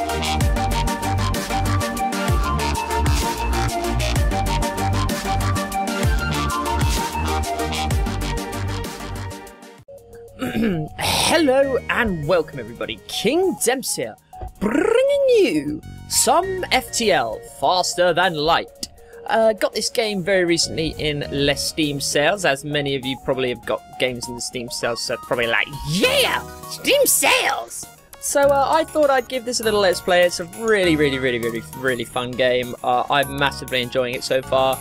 Hello and welcome everybody, King Dempz here, bringing you some FTL, faster than light. Uh, got this game very recently in less Steam sales, as many of you probably have got games in the Steam sales, so probably like, yeah, Steam sales! So uh, I thought I'd give this a little let's play. It's a really, really, really, really, really fun game. Uh, I'm massively enjoying it so far.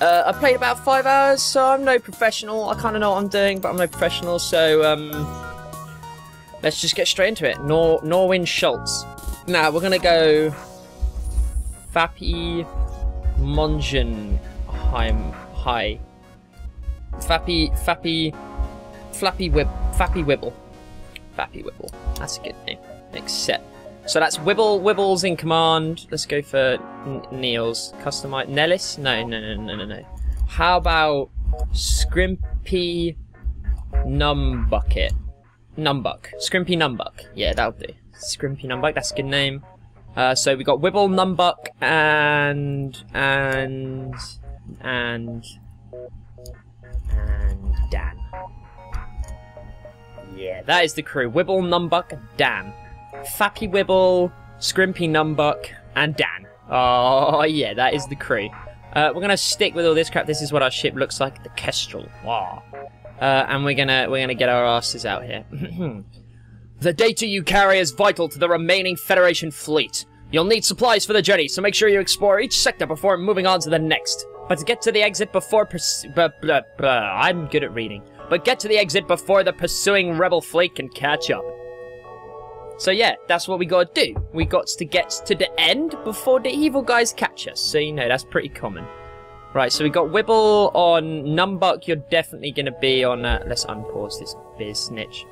Uh, I played about five hours, so I'm no professional. I kind of know what I'm doing, but I'm no professional, so um, let's just get straight into it. Nor Norwin Schultz. Now, we're going to go Fappy Mongenheim High. Fappy, Fappy, Flappy Wib, Fappy Wibble. Fappy Wibble. That's a good name. Accept. So that's Wibble, Wibbles in command. Let's go for Niels. Customize. Nellis? No, no, no, no, no, no. How about Scrimpy Numbucket? Numbuck. Scrimpy Numbuck. Yeah, that'll do. Scrimpy Numbuck, that's a good name. Uh, so we got Wibble, Numbuck, and, and, and, and Dan. Yeah, that is the crew. Wibble, Numbuck, Dan. Fappy Wibble, Scrimpy Numbuck, and Dan. Oh, yeah, that is the crew. Uh, we're gonna stick with all this crap. This is what our ship looks like, the Kestrel. Wow. Uh, and we're gonna we're gonna get our asses out here. the data you carry is vital to the remaining Federation fleet. You'll need supplies for the journey, so make sure you explore each sector before moving on to the next. But to get to the exit before blah, blah, blah, I'm good at reading. But get to the exit before the pursuing rebel fleet can catch up. So yeah, that's what we gotta do. We got to get to the end before the evil guys catch us. So you know, that's pretty common. Right, so we got Wibble on Numbuck. You're definitely gonna be on. Uh, let's unpause this biz snitch.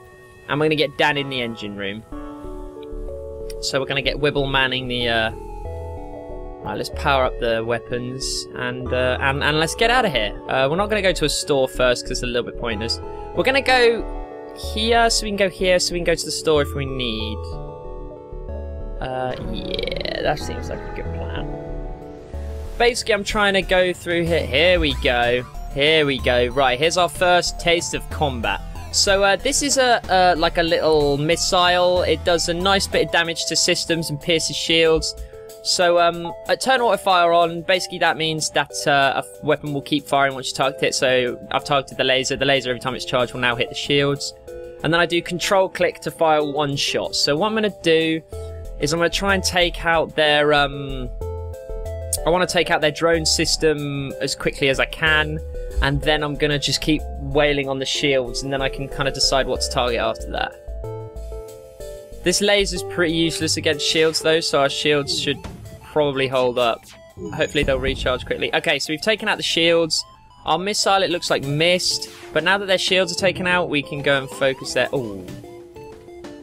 And we're gonna get Dan in the engine room. So we're gonna get Wibble manning the. Uh... Right, let's power up the weapons and uh, and and let's get out of here. Uh, we're not gonna go to a store first because it's a little bit pointless. We're gonna go here, so we can go here, so we can go to the store if we need. Uh, yeah, that seems like a good plan. Basically, I'm trying to go through here. Here we go. Here we go. Right, here's our first taste of combat. So uh, this is a uh, like a little missile. It does a nice bit of damage to systems and pierces shields. So um, turn auto fire on. Basically, that means that uh, a weapon will keep firing once you target it. So I've targeted the laser. The laser, every time it's charged, will now hit the shields. And then I do control click to fire one shot. So what I'm going to do is I'm going to try and take out their... Um, I want to take out their drone system as quickly as I can. And then I'm going to just keep wailing on the shields. And then I can kind of decide what to target after that. This laser's pretty useless against shields though. So our shields should probably hold up. Hopefully they'll recharge quickly. Okay, so we've taken out the shields. Our missile, it looks like missed. But now that their shields are taken out, we can go and focus their... Oh.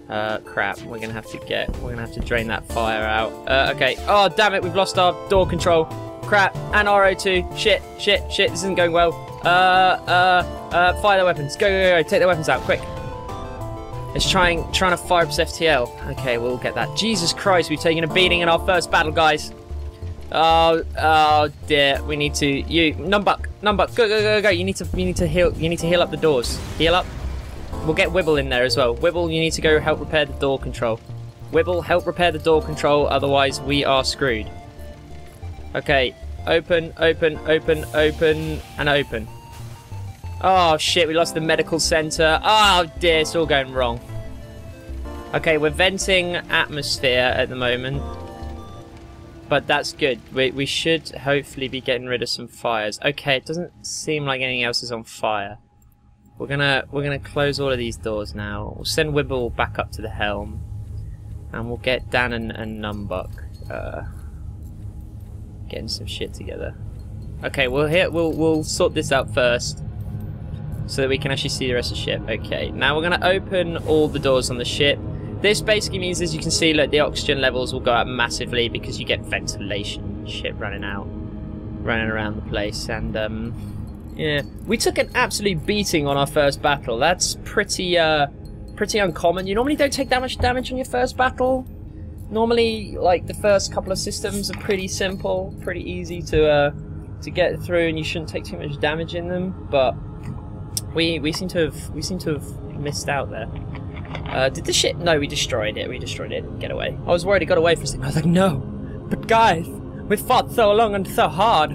Uh, crap. We're going to have to get... We're going to have to drain that fire out. Uh, okay. Oh, damn it. We've lost our door control. Crap. And RO2. Shit. Shit. Shit. This isn't going well. Uh, uh, uh, fire their weapons. Go, go, go. Take their weapons out. Quick. It's trying, trying to fire up this FTL. Okay, we'll get that. Jesus Christ, we've taken a beating in our first battle, guys. Oh, oh dear. We need to. You, Numbuck, Numbuck, go, go, go, go. You need to, you need to heal. You need to heal up the doors. Heal up. We'll get Wibble in there as well. Wibble, you need to go help repair the door control. Wibble, help repair the door control. Otherwise, we are screwed. Okay, open, open, open, open, and open. Oh shit, we lost the medical center. Oh dear, it's all going wrong. Okay, we're venting atmosphere at the moment. But that's good. We, we should hopefully be getting rid of some fires. Okay, it doesn't seem like anything else is on fire. We're gonna we're gonna close all of these doors now. We'll send Wibble back up to the helm, and we'll get Dan and, and Numbuck uh, getting some shit together. Okay, we'll hit we'll we'll sort this out first, so that we can actually see the rest of the ship. Okay, now we're gonna open all the doors on the ship. This basically means, as you can see, like the oxygen levels will go up massively because you get ventilation shit running out, running around the place, and um, yeah, we took an absolute beating on our first battle. That's pretty uh, pretty uncommon. You normally don't take that much damage on your first battle, Normally, like the first couple of systems are pretty simple, pretty easy to uh, to get through, and you shouldn't take too much damage in them. But we we seem to have we seem to have missed out there. Uh, did the ship? No, we destroyed it. We destroyed it get away. I was worried it got away for a second. I was like, no. But guys, we fought so long and so hard.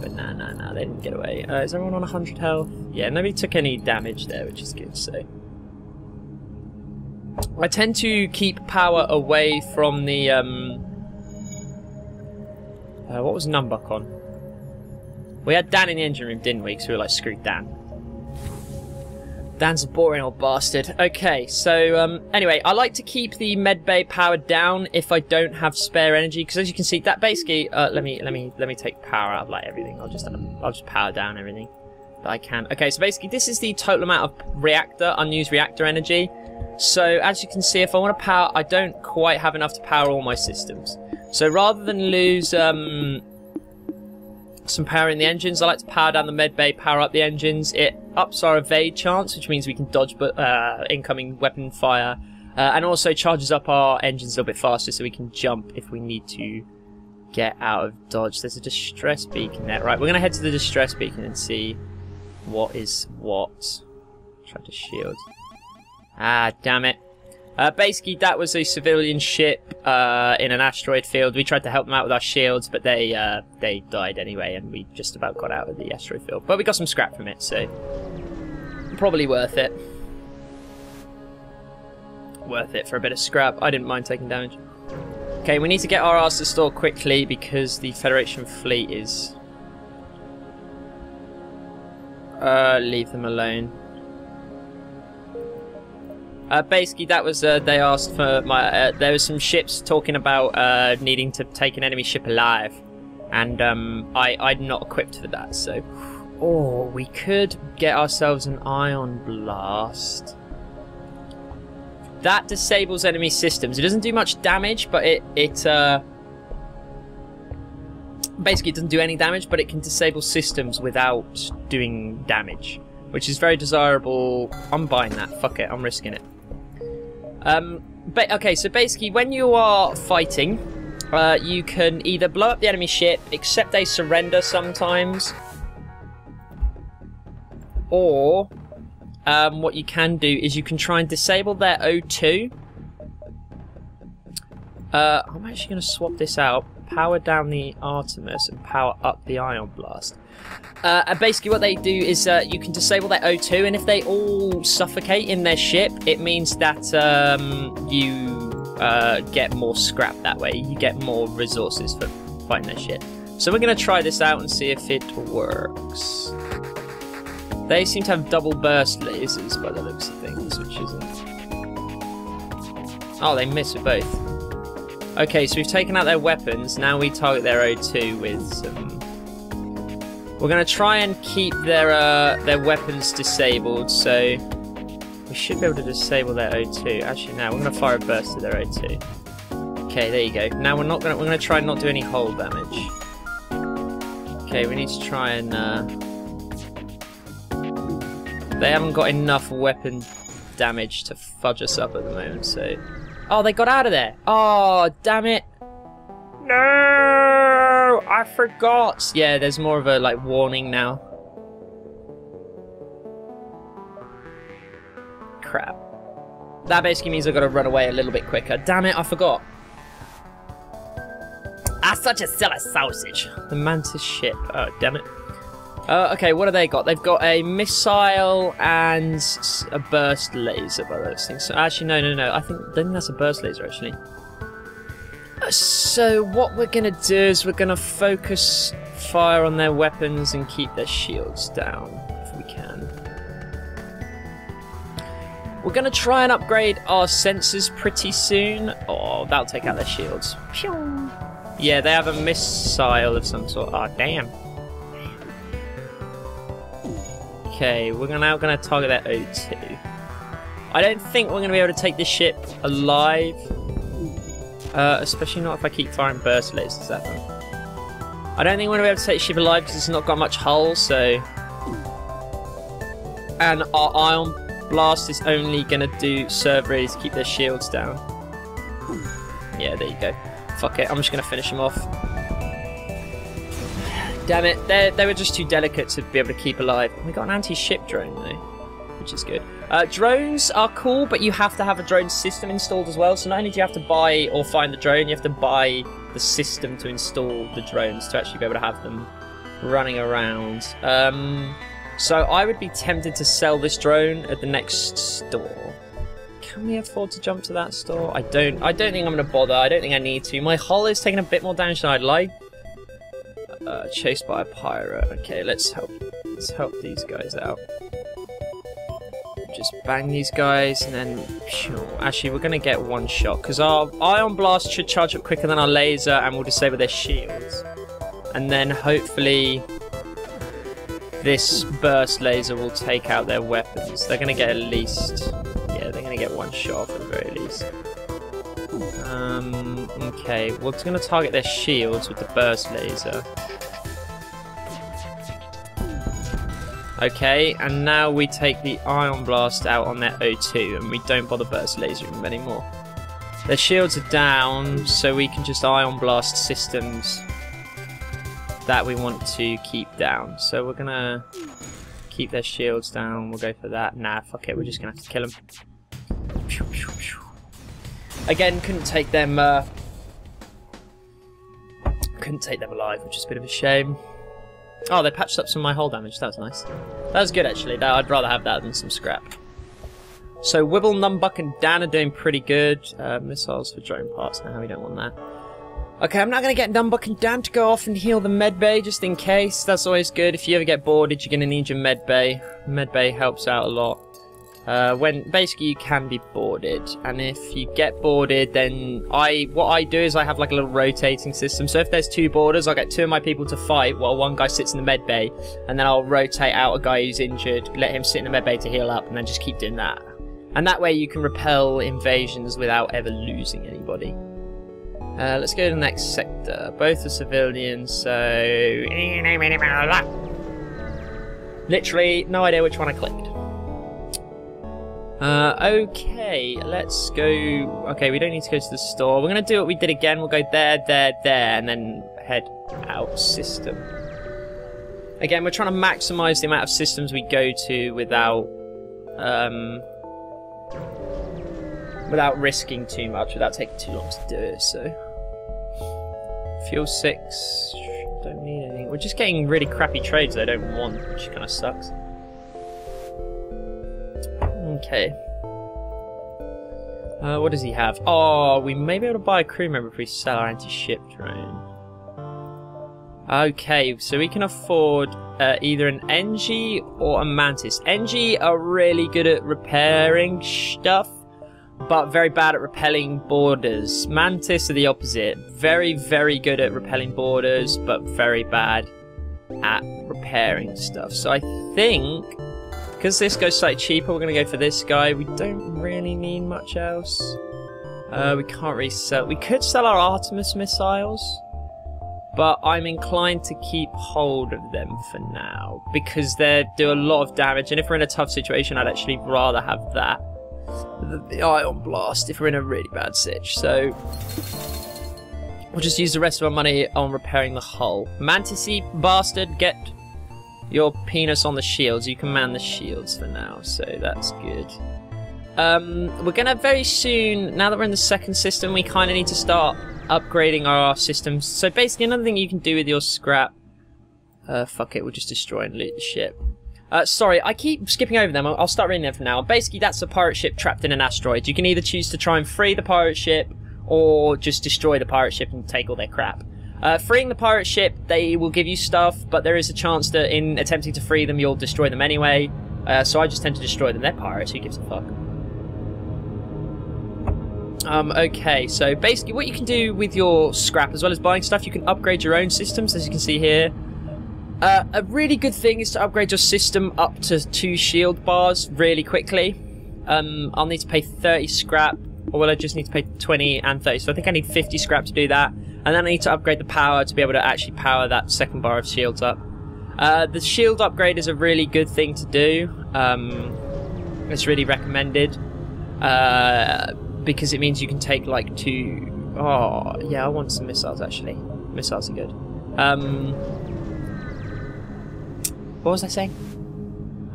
But nah, nah, nah. They didn't get away. Uh, is everyone on 100 health? Yeah, nobody took any damage there, which is good. So. I tend to keep power away from the, um... Uh, what was Numbuck on? We had Dan in the engine room, didn't we? Because we were like, screw Dan. Dan's a boring old bastard. Okay, so, um, anyway, I like to keep the med bay powered down if I don't have spare energy, because as you can see, that basically, uh, let me, let me, let me take power out of, like, everything. I'll just, um, I'll just power down everything that I can. Okay, so basically, this is the total amount of reactor, unused reactor energy. So, as you can see, if I want to power, I don't quite have enough to power all my systems. So, rather than lose, um, some power in the engines. I like to power down the med bay, power up the engines. It ups our evade chance, which means we can dodge uh, incoming weapon fire, uh, and also charges up our engines a little bit faster so we can jump if we need to get out of dodge. There's a distress beacon there. Right, we're going to head to the distress beacon and see what is what. Try to shield. Ah, damn it. Uh, basically, that was a civilian ship uh, in an asteroid field. We tried to help them out with our shields, but they uh, they died anyway, and we just about got out of the asteroid field. But we got some scrap from it, so probably worth it. Worth it for a bit of scrap. I didn't mind taking damage. Okay, we need to get our ass to store quickly because the Federation fleet is... Uh, leave them alone. Uh, basically, that was uh, they asked for my. Uh, there was some ships talking about uh, needing to take an enemy ship alive, and um, I I'm not equipped for that. So, or we could get ourselves an ion blast. That disables enemy systems. It doesn't do much damage, but it it uh, basically it doesn't do any damage, but it can disable systems without doing damage, which is very desirable. I'm buying that. Fuck it, I'm risking it. Um, but okay, so basically, when you are fighting, uh, you can either blow up the enemy ship, except they surrender sometimes, or um, what you can do is you can try and disable their O2. Uh, I'm actually going to swap this out, power down the Artemis and power up the Ion Blast. Uh, and basically what they do is uh, you can disable their O2 and if they all suffocate in their ship, it means that um, you uh, get more scrap that way. You get more resources for fighting their ship. So we're going to try this out and see if it works. They seem to have double burst lasers by the looks of things, which isn't... Oh, they miss with both. Okay, so we've taken out their weapons. Now we target their O2 with some we're going to try and keep their uh, their weapons disabled, so we should be able to disable their O2. Actually, now we're going to fire a burst at their O2. Okay, there you go. Now we're not going to we're going to try and not do any hull damage. Okay, we need to try and. Uh... They haven't got enough weapon damage to fudge us up at the moment, so. Oh, they got out of there. Oh, damn it. No. I forgot. Yeah, there's more of a like warning now. Crap. That basically means I've got to run away a little bit quicker. Damn it, I forgot. Ah, such a silly sausage. The mantis ship. Oh, damn it. Uh, okay, what have they got? They've got a missile and a burst laser by those things. So, actually, no, no, no. I think, I think that's a burst laser, actually. So what we're to do is we're to focus fire on their weapons and keep their shields down if we can. We're to try and upgrade our sensors pretty soon. Oh, that'll take out their shields. Pew! Yeah, they have a missile of some sort. Oh, damn. Okay, we're now going to target their O2. I don't think we're going to be able to take this ship alive. Uh, especially not if I keep firing burst lasers at them. I don't think we're going to be able to take ship alive because it's not got much hull, so... And our ion blast is only going to do serve ready to keep their shields down. Yeah, there you go. Fuck it, I'm just gonna finish him off. Damn it, they they were just too delicate to be able to keep alive. We got an anti-ship drone though, which is good. Uh, drones are cool, but you have to have a drone system installed as well. So not only do you have to buy or find the drone, you have to buy the system to install the drones to actually be able to have them running around. Um, so I would be tempted to sell this drone at the next store. Can we afford to jump to that store? I don't. I don't think I'm going to bother. I don't think I need to. My hull is taking a bit more damage than I'd like. Uh, chased by a pirate. Okay, let's help. Let's help these guys out. Just bang these guys, and then actually we're gonna get one shot because our ion blast should charge up quicker than our laser, and we'll disable their shields. And then hopefully this burst laser will take out their weapons. They're gonna get at least, yeah, they're gonna get one shot at the very least. Um, okay, well it's gonna target their shields with the burst laser. Okay, and now we take the Ion Blast out on their O2 and we don't bother burst lasering them anymore. Their shields are down, so we can just Ion Blast systems that we want to keep down. So we're gonna keep their shields down, we'll go for that. Nah, fuck it, we're just gonna have to kill them. Again, couldn't take them, uh, couldn't take them alive, which is a bit of a shame. Oh, they patched up some of my hull damage. That was nice. That was good, actually. That, I'd rather have that than some scrap. So, Wibble, Numbuck, and Dan are doing pretty good. Uh, missiles for drone parts now. We don't want that. Okay, I'm not going to get Numbuck and Dan to go off and heal the med bay just in case. That's always good. If you ever get boarded, you're going to need your med bay. Med bay helps out a lot. Uh, when basically you can be boarded, and if you get boarded, then I what I do is I have like a little rotating system. So if there's two boarders, I'll get two of my people to fight while one guy sits in the med bay, and then I'll rotate out a guy who's injured, let him sit in the med bay to heal up, and then just keep doing that. And that way you can repel invasions without ever losing anybody. Uh, let's go to the next sector. Both are civilians, so literally no idea which one I clicked. Uh, okay, let's go... Okay, we don't need to go to the store. We're going to do what we did again. We'll go there, there, there, and then head out system. Again, we're trying to maximize the amount of systems we go to without... Um, without risking too much, without taking too long to do it, so... Fuel 6... Don't need anything. We're just getting really crappy trades I don't want, which kind of sucks. Okay. Uh, what does he have? Oh, we may be able to buy a crew member if we sell our anti-ship drone. Okay, so we can afford uh, either an Engi or a Mantis. Engi are really good at repairing stuff, but very bad at repelling borders. Mantis are the opposite. Very, very good at repelling borders, but very bad at repairing stuff. So I think because this goes slightly cheaper, we're going to go for this guy. We don't really need much else. Uh, we can't really sell... We could sell our Artemis missiles. But I'm inclined to keep hold of them for now. Because they do a lot of damage. And if we're in a tough situation, I'd actually rather have that. The, the Ion Blast if we're in a really bad sitch. So... We'll just use the rest of our money on repairing the hull. Mantisy bastard, get your penis on the shields. You can man the shields for now, so that's good. Um, we're gonna very soon, now that we're in the second system, we kind of need to start upgrading our systems. So basically, another thing you can do with your scrap... Uh, fuck it, we'll just destroy and loot the ship. Uh, sorry, I keep skipping over them. I'll, I'll start reading them for now. Basically, that's a pirate ship trapped in an asteroid. You can either choose to try and free the pirate ship, or just destroy the pirate ship and take all their crap. Uh, freeing the pirate ship, they will give you stuff, but there is a chance that in attempting to free them, you'll destroy them anyway. Uh, so I just tend to destroy them. They're pirates, who gives a fuck? Um, okay, so basically what you can do with your scrap, as well as buying stuff, you can upgrade your own systems, as you can see here. Uh, a really good thing is to upgrade your system up to two shield bars really quickly. Um, I'll need to pay 30 scrap, or will I just need to pay 20 and 30? So I think I need 50 scrap to do that. And then I need to upgrade the power to be able to actually power that second bar of shields up. Uh, the shield upgrade is a really good thing to do. Um, it's really recommended. Uh, because it means you can take like two... Oh, yeah, I want some missiles actually. Missiles are good. Um, what was I saying?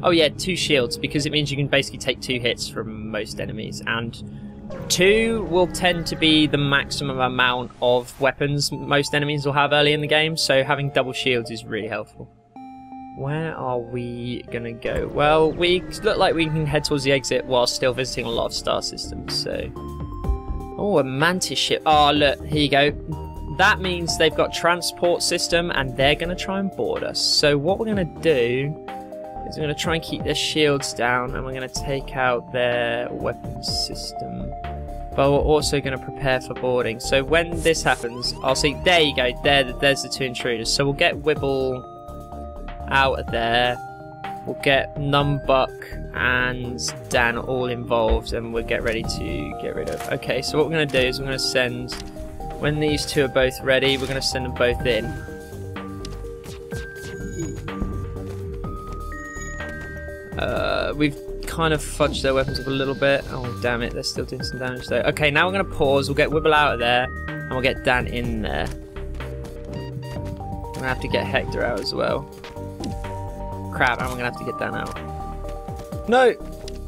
Oh yeah, two shields because it means you can basically take two hits from most enemies, and two will tend to be the maximum amount of weapons most enemies will have early in the game. So having double shields is really helpful. Where are we gonna go? Well, we look like we can head towards the exit while still visiting a lot of star systems. So, oh, a mantis ship. Oh, look, here you go. That means they've got transport system, and they're gonna try and board us. So what we're gonna do is we're going to try and keep their shields down and we're going to take out their weapons system. But we're also going to prepare for boarding. So when this happens, I'll see. There you go. There, there's the two intruders. So we'll get Wibble out of there. We'll get Numbuck and Dan all involved and we'll get ready to get rid of. Okay, so what we're going to do is we're going to send, when these two are both ready, we're going to send them both in. Uh, we've kind of fudged their weapons up a little bit. Oh, damn it. They're still doing some damage, though. Okay, now we're going to pause. We'll get Wibble out of there. And we'll get Dan in there. We're going to have to get Hector out as well. Crap, and we're going to have to get Dan out. No!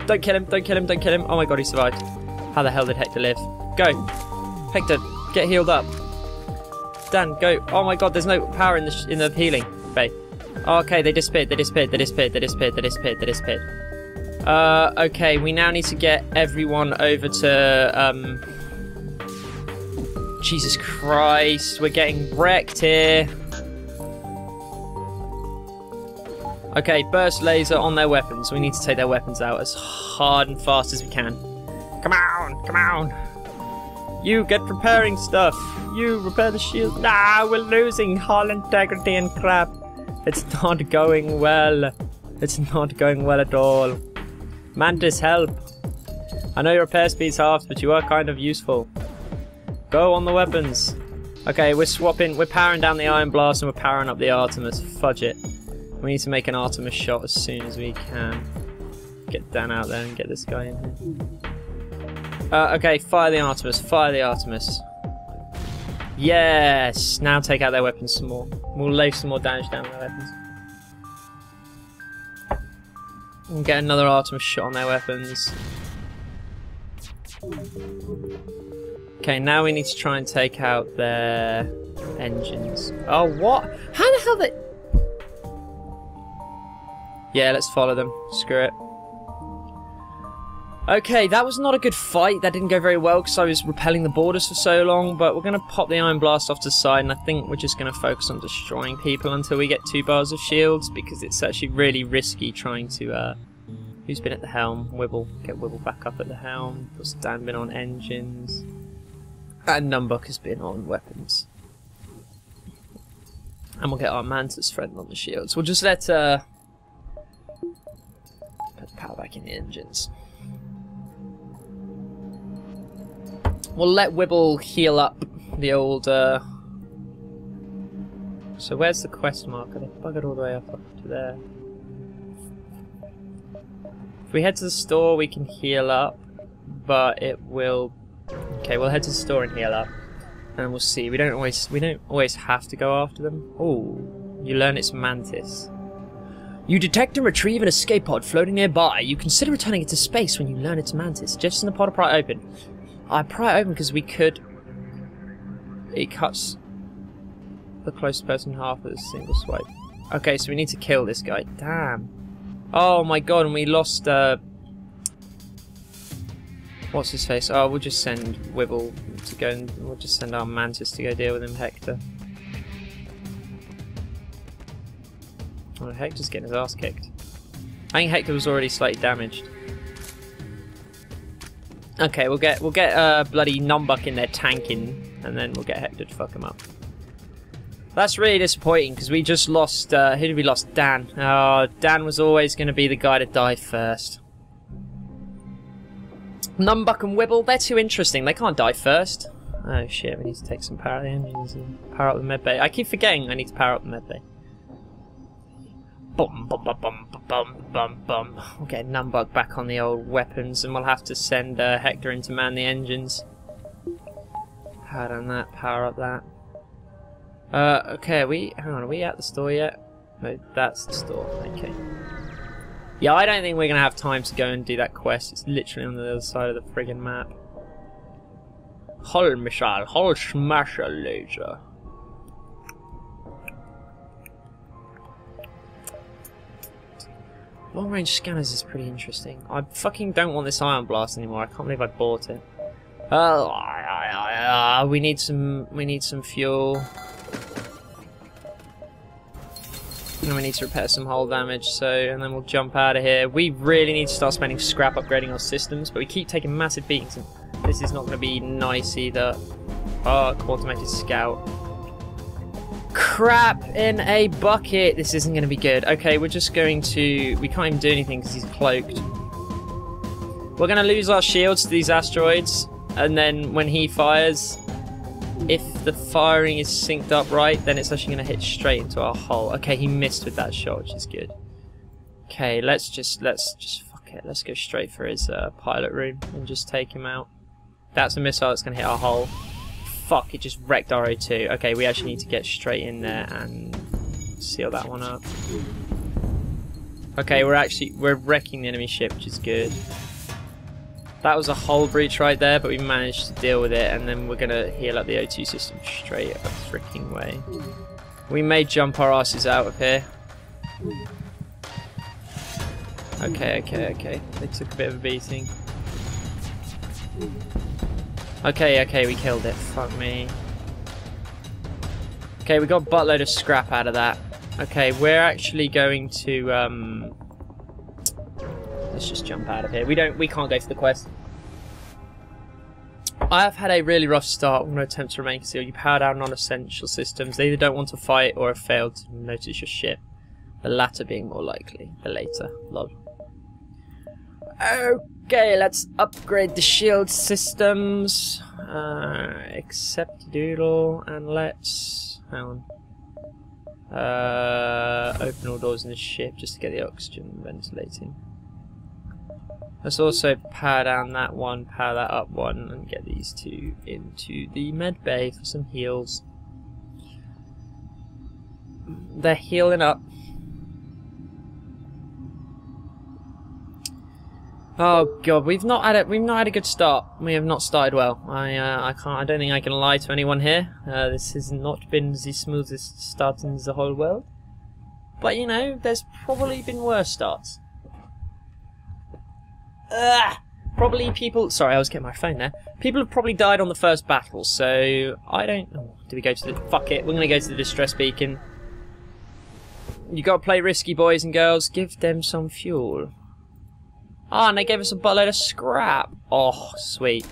Don't kill him. Don't kill him. Don't kill him. Oh, my God, he survived. How the hell did Hector live? Go! Hector, get healed up. Dan, go. Oh, my God, there's no power in the, in the healing bay. Oh, okay, they disappeared, they disappeared, they disappeared, they disappeared, they disappeared, they disappeared. Uh, okay, we now need to get everyone over to, um... Jesus Christ, we're getting wrecked here. Okay, burst laser on their weapons. We need to take their weapons out as hard and fast as we can. Come on, come on. You get repairing stuff. You repair the shield. Nah, we're losing hull integrity and crap. It's not going well. It's not going well at all. Mantis, help. I know your repair speed's half, but you are kind of useful. Go on the weapons. Okay, we're swapping, we're powering down the Ion Blast and we're powering up the Artemis. Fudge it. We need to make an Artemis shot as soon as we can. Get Dan out there and get this guy in here. Uh, okay, fire the Artemis, fire the Artemis. Yes! Now take out their weapons some more. We'll lay some more damage down their weapons. And get another Artemis shot on their weapons. Okay, now we need to try and take out their engines. Oh, what? How the hell they... Yeah, let's follow them. Screw it. Okay, that was not a good fight. That didn't go very well because I was repelling the borders for so long, but we're going to pop the Ion Blast off to the side, and I think we're just going to focus on destroying people until we get two bars of shields, because it's actually really risky trying to, uh... Who's been at the helm? Wibble. Get Wibble back up at the helm. What's Dan been on engines. And Numbuck has been on weapons. And we'll get our Mantis friend on the shields. We'll just let, uh... Put the power back in the engines. We'll let Wibble heal up the old, uh... So where's the quest marker? They buggered all the way up, up to there. If we head to the store, we can heal up, but it will... Okay, we'll head to the store and heal up, and we'll see. We don't always we don't always have to go after them. Oh, you learn it's Mantis. You detect and retrieve an escape pod floating nearby. You consider returning it to space when you learn it's Mantis. Just in the pod pry open. I pry it open because we could... It cuts the closest person half with a single swipe. Okay, so we need to kill this guy. Damn. Oh my god, and we lost... Uh, what's his face? Oh, we'll just send Wibble to go and we'll just send our Mantis to go deal with him, Hector. Oh, Hector's getting his ass kicked. I think Hector was already slightly damaged. Okay, we'll get we'll get uh, bloody Numbuck in there tanking, and then we'll get Hector to fuck him up. That's really disappointing because we just lost. Uh, who did we lost? Dan. Oh, Dan was always going to be the guy to die first. Numbuck and Wibble, they're too interesting. They can't die first. Oh shit, we need to take some power of the engines and power up the medbay. I keep forgetting I need to power up the medbay. Bum bum bum bum bum bum bum. We'll get Numbuck back on the old weapons and we'll have to send uh, Hector in to man the engines. power down that, power up that. Uh, okay, are we, hang on, are we at the store yet? No, that's the store, okay. Yeah, I don't think we're going to have time to go and do that quest. It's literally on the other side of the friggin' map. Holmishal, Holschmasher laser. Long range scanners is pretty interesting. I fucking don't want this ion blast anymore. I can't believe I bought it. Uh, uh, we need some. We need some fuel. And we need to repair some hull damage. So, and then we'll jump out of here. We really need to start spending scrap upgrading our systems, but we keep taking massive beatings. And this is not going to be nice either. Oh, automated scout crap in a bucket. This isn't going to be good. Okay, we're just going to... We can't even do anything because he's cloaked. We're going to lose our shields to these asteroids. And then when he fires, if the firing is synced up right, then it's actually going to hit straight into our hull. Okay, he missed with that shot, which is good. Okay, let's just... Let's just... Fuck it. Let's go straight for his uh, pilot room and just take him out. That's a missile that's going to hit our hull fuck, it just wrecked RO2. Okay, we actually need to get straight in there and seal that one up. Okay, we're actually, we're wrecking the enemy ship, which is good. That was a hull breach right there, but we managed to deal with it, and then we're going to heal up the O2 system straight a freaking way. We may jump our asses out of here. Okay, okay, okay. They took a bit of a beating. Okay, okay, we killed it. Fuck me. Okay, we got a buttload of scrap out of that. Okay, we're actually going to, um... Let's just jump out of here. We don't, we can't go for the quest. I have had a really rough start. I'm going to attempt to remain concealed. You power down non-essential systems. They either don't want to fight or have failed to notice your ship. The latter being more likely. The later. Lol. Okay, let's upgrade the shield systems. Uh, accept doodle and let's hang on. Uh, open all doors in the ship just to get the oxygen ventilating. Let's also power down that one, power that up one, and get these two into the med bay for some heals. They're healing up. Oh god, we've not had a we've not had a good start. We have not started well. I uh, I can't. I don't think I can lie to anyone here. Uh, this has not been the smoothest start in the whole world. But you know, there's probably been worse starts. Ugh! Probably people. Sorry, I was getting my phone there. People have probably died on the first battle, so I don't. Oh, do we go to the? Fuck it. We're gonna go to the distress beacon. You gotta play risky, boys and girls. Give them some fuel. Ah, oh, and they gave us a buttload of scrap. Oh, sweet.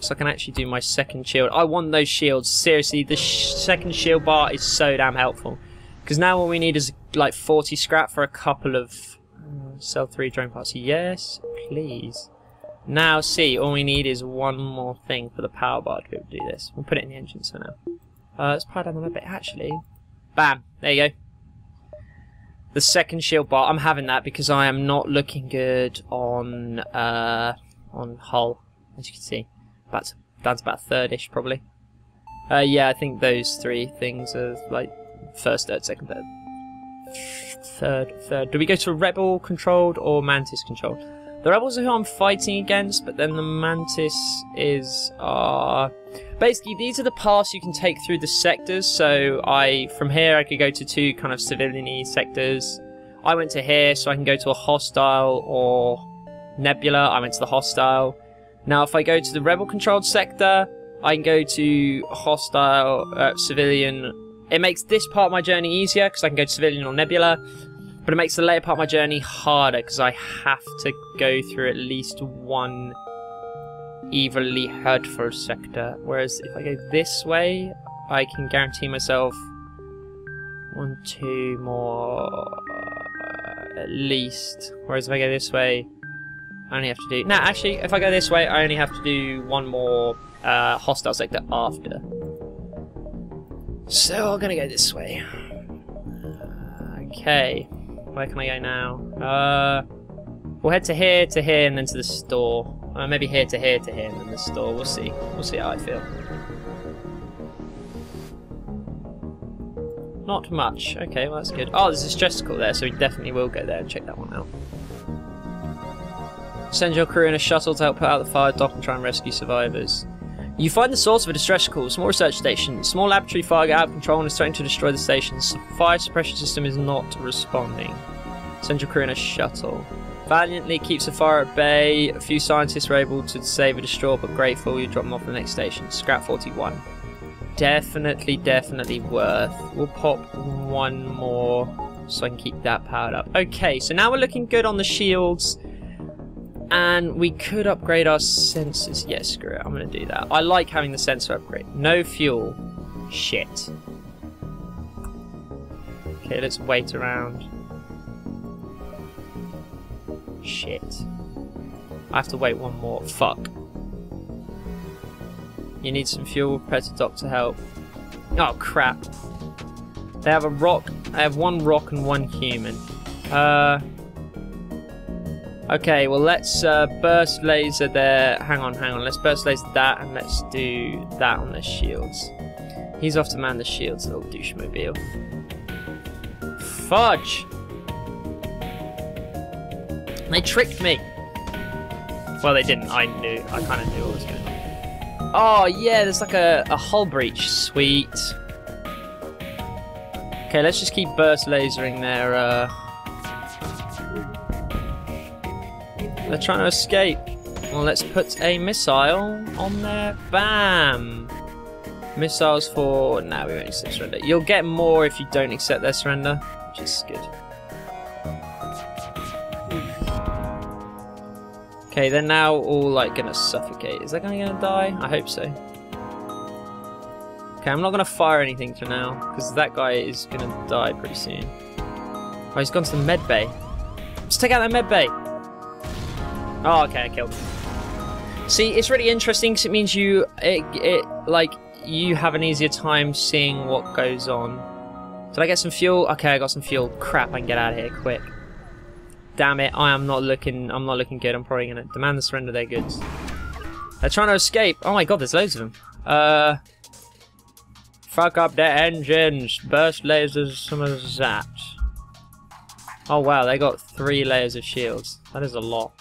So I can actually do my second shield. I want those shields. Seriously, the sh second shield bar is so damn helpful. Because now all we need is like 40 scrap for a couple of... Uh, sell three drone parts. Yes, please. Now, see, all we need is one more thing for the power bar to be able to do this. We'll put it in the engine so now. Uh, let's power down the bit. Actually, bam, there you go. The second shield bar, I'm having that because I am not looking good on uh, on hull, as you can see. Down to about third-ish probably. Uh, yeah, I think those three things are like first, third, second, third. Third, third. Do we go to Rebel controlled or Mantis controlled? The Rebels are who I'm fighting against, but then the Mantis is... Uh, basically, these are the paths you can take through the sectors. So I, from here, I could go to two kind of civilian sectors. I went to here, so I can go to a hostile or Nebula. I went to the hostile. Now, if I go to the Rebel-controlled sector, I can go to hostile, uh, civilian. It makes this part of my journey easier, because I can go to civilian or Nebula. But it makes the later part of my journey harder because I have to go through at least one evilly hurtful sector. Whereas if I go this way, I can guarantee myself one, two more uh, at least. Whereas if I go this way, I only have to do... No, actually, if I go this way, I only have to do one more uh, hostile sector after. So I'm gonna go this way. Okay. Where can I go now? Uh, we'll head to here, to here, and then to the store. Uh, maybe here to here to here, and then the store. We'll see. We'll see how I feel. Not much. Okay, well that's good. Oh, there's a stressful there, so we definitely will go there and check that one out. Send your crew in a shuttle to help put out the fire dock and try and rescue survivors. You find the source of a distress call, small research station. Small laboratory fire got out of control and is threatening to destroy the station. The fire suppression system is not responding. Send your crew in a shuttle. Valiantly keeps the fire at bay. A few scientists were able to save a distraught but grateful. You drop them off at the next station. Scrap 41. Definitely, definitely worth. We'll pop one more so I can keep that powered up. Okay, so now we're looking good on the shields. And we could upgrade our sensors. Yes, screw it. I'm going to do that. I like having the sensor upgrade. No fuel. Shit. Okay, let's wait around. Shit. I have to wait one more. Fuck. You need some fuel. Predator Doc to help. Oh, crap. They have a rock. I have one rock and one human. Uh... Okay, well let's uh, burst laser there. Hang on, hang on. Let's burst laser that and let's do that on the shields. He's off to man the shields, little douchemobile. Fudge! They tricked me. Well, they didn't. I knew. I kind of knew what was going on. Oh, yeah, there's like a, a hull breach. Sweet. Okay, let's just keep burst lasering their... Uh... They're trying to escape. Well, let's put a missile on there. Bam! Missiles for... Nah, we won't accept surrender. You'll get more if you don't accept their surrender, which is good. Okay, they're now all like gonna suffocate. Is that guy gonna die? I hope so. Okay, I'm not gonna fire anything for now, because that guy is gonna die pretty soon. Oh, he's gone to the med bay. Let's take out that med bay! Oh, okay, I killed him. See, it's really interesting because it means you, it, it, like, you have an easier time seeing what goes on. Did I get some fuel? Okay, I got some fuel. Crap, I can get out of here quick. Damn it, I am not looking I'm not looking good. I'm probably gonna demand the surrender their goods. They're trying to escape. Oh my god, there's loads of them. Uh Fuck up their engines. Burst lasers, some of that. Oh wow, they got three layers of shields. That is a lot.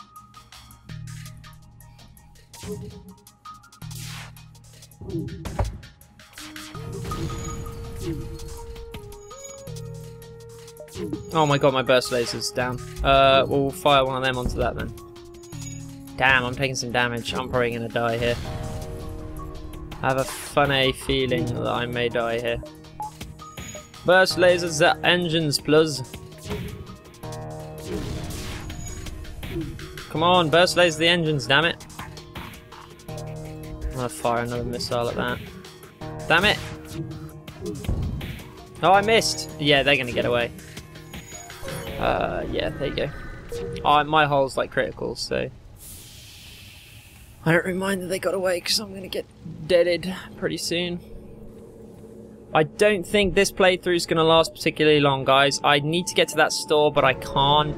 Oh my god, my burst laser's down. Uh, we'll fire one of them onto that then. Damn, I'm taking some damage. I'm probably gonna die here. I have a funny feeling that I may die here. Burst lasers the engines, plus. Come on, burst lasers the engines, damn it. Gonna fire another missile at that. Damn it! Oh, I missed! Yeah, they're gonna get away. Uh, yeah, there you go. Oh, my hull's like critical, so... I don't remind that they got away because I'm going to get deaded pretty soon. I don't think this playthrough is going to last particularly long, guys. I need to get to that store, but I can't.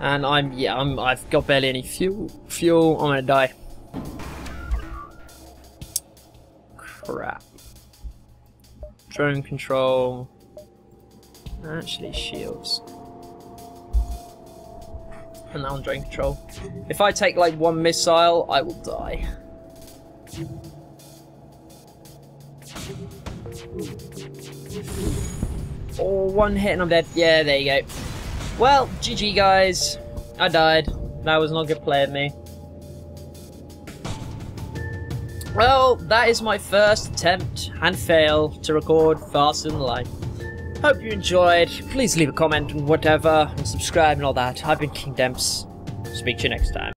And I'm, yeah, I'm, I've got barely any fuel. Fuel, I'm to die. Crap. Drone control. Actually, shields and now on drone control. If I take like one missile, I will die. Oh, one hit and I'm dead. Yeah, there you go. Well, GG guys. I died. That was not good play of me. Well, that is my first attempt and fail to record Faster Than Light. Hope you enjoyed. Please leave a comment and whatever, and subscribe and all that. I've been King Dempz. Speak to you next time.